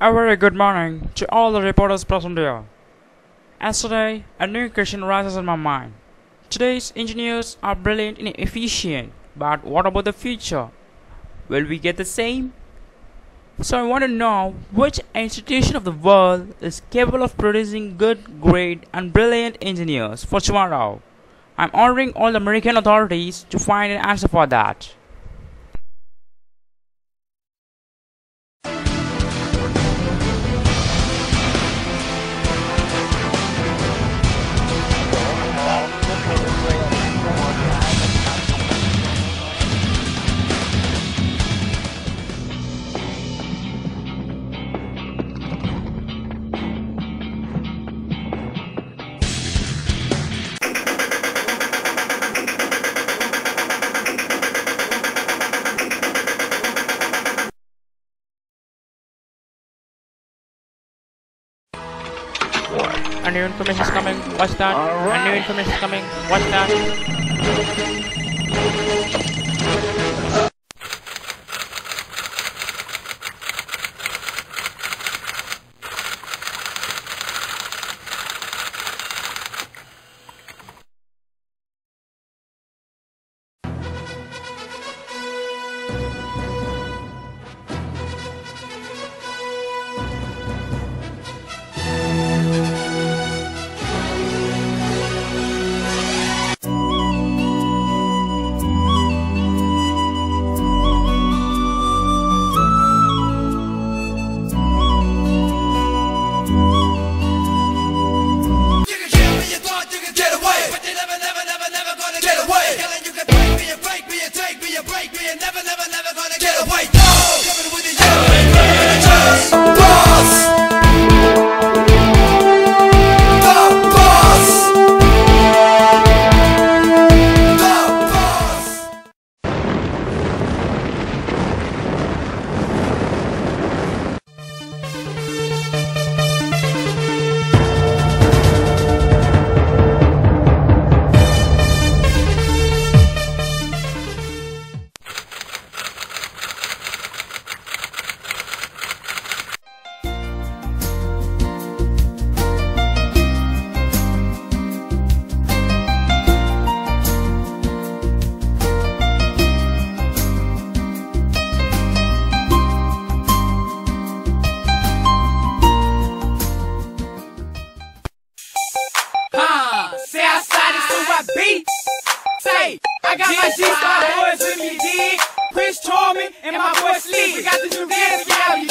A very good morning to all the reporters present here. As today, a new question rises in my mind. Today's engineers are brilliant and efficient, but what about the future? Will we get the same? So I want to know which institution of the world is capable of producing good, great, and brilliant engineers for tomorrow. I'm ordering all the American authorities to find an answer for that. A new information is coming. What's that? A new information is coming. What's that? And my boy Sleep. We got the new dance, yeah,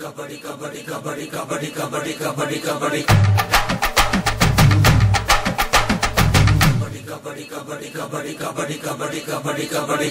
kabaddi kabaddi kabaddi kabaddi kabaddi kabaddi kabaddi kabaddi kabaddi kabaddi kabaddi kabaddi kabaddi kabaddi kabaddi kabaddi